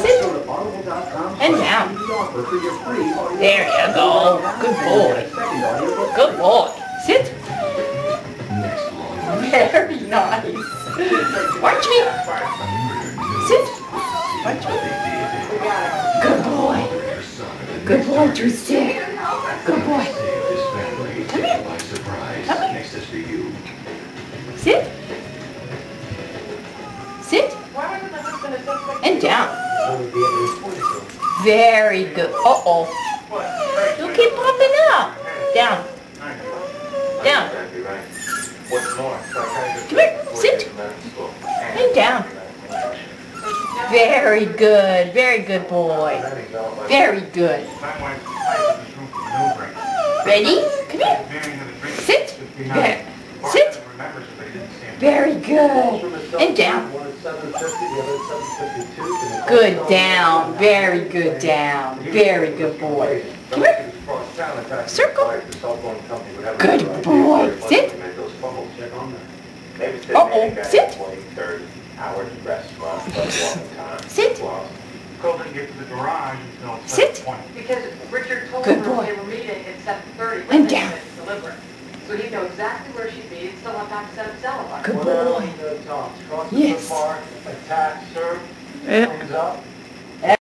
Sit. And audio There you go. Good boy. Good boy. Sit. Very nice. Watch me. Sit. Watch me. Good boy. Good boy, Tristan. Good boy. Come here. Very good. Uh-oh. You keep popping up. Down. Down. Come here. Sit. And down. Very good. Very good boy. Very good. Ready? Come here. Sit. There. Sit. Very good. And down. Good down. Very good down. Very good boy. Come here. Circle. Good boy. Sit. Uh-oh. Sit. Sit. Sit. Because Richard told Good boy. they were meeting at seven thirty. And down. Deliver. So he'd know exactly where she'd be and still have time to set up. Good boy. Yes. Attack, sir. 哎。